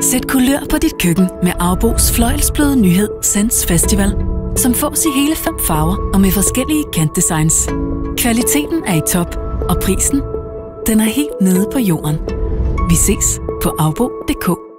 Sæt kulør på dit køkken med Aubo's fløjlsbløde nyhed Sense Festival, som fås i hele fem farver og med forskellige kantdesigns. Kvaliteten er i top, og prisen, den er helt nede på jorden. Vi ses på Aubo.dk.